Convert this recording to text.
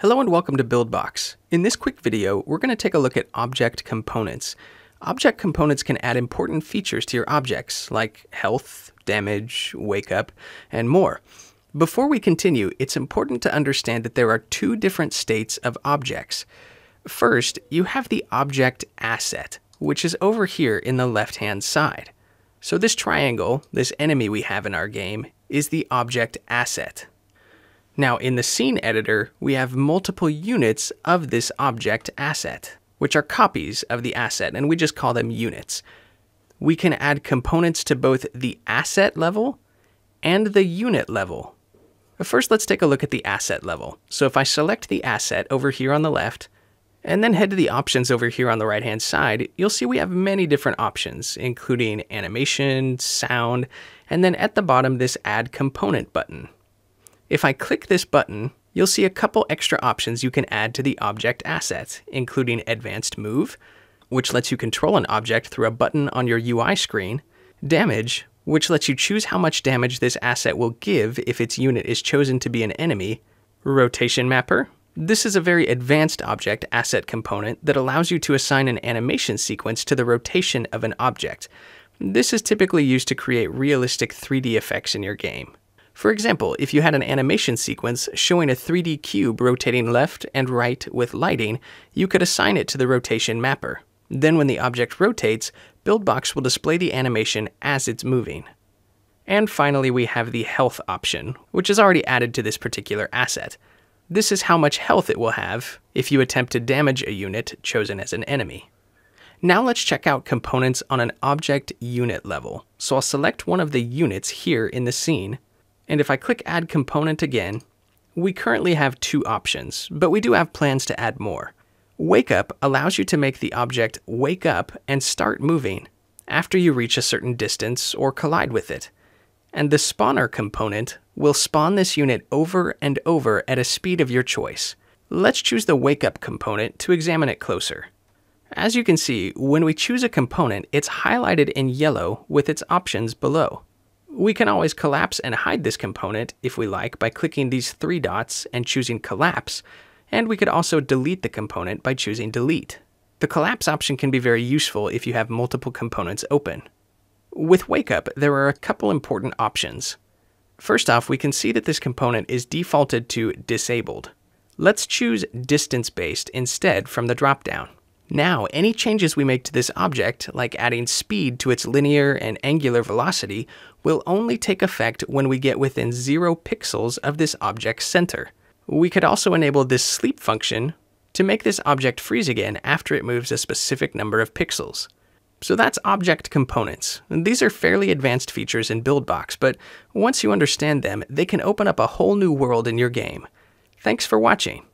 Hello and welcome to BuildBox. In this quick video, we're going to take a look at object components. Object components can add important features to your objects, like health, damage, wake up, and more. Before we continue, it's important to understand that there are two different states of objects. First, you have the object asset, which is over here in the left-hand side. So this triangle, this enemy we have in our game, is the object asset. Now in the scene editor, we have multiple units of this object asset, which are copies of the asset, and we just call them units. We can add components to both the asset level and the unit level. But first, let's take a look at the asset level. So if I select the asset over here on the left, and then head to the options over here on the right hand side, you'll see we have many different options, including animation, sound, and then at the bottom this add component button. If I click this button, you'll see a couple extra options you can add to the object asset, including Advanced Move, which lets you control an object through a button on your UI screen, Damage, which lets you choose how much damage this asset will give if its unit is chosen to be an enemy, Rotation Mapper. This is a very advanced object asset component that allows you to assign an animation sequence to the rotation of an object. This is typically used to create realistic 3D effects in your game. For example, if you had an animation sequence showing a 3D cube rotating left and right with lighting, you could assign it to the rotation mapper. Then when the object rotates, BuildBox will display the animation as it's moving. And finally, we have the health option, which is already added to this particular asset. This is how much health it will have if you attempt to damage a unit chosen as an enemy. Now let's check out components on an object unit level. So I'll select one of the units here in the scene and if I click Add Component again, we currently have two options, but we do have plans to add more. Wake Up allows you to make the object wake up and start moving after you reach a certain distance or collide with it. And the spawner component will spawn this unit over and over at a speed of your choice. Let's choose the wake up component to examine it closer. As you can see, when we choose a component, it's highlighted in yellow with its options below. We can always collapse and hide this component if we like by clicking these three dots and choosing collapse, and we could also delete the component by choosing delete. The collapse option can be very useful if you have multiple components open. With WakeUp, there are a couple important options. First off, we can see that this component is defaulted to disabled. Let's choose distance-based instead from the dropdown. Now, any changes we make to this object, like adding speed to its linear and angular velocity, will only take effect when we get within 0 pixels of this object's center. We could also enable this sleep function to make this object freeze again after it moves a specific number of pixels. So that's object components. These are fairly advanced features in BuildBox, but once you understand them, they can open up a whole new world in your game. Thanks for watching.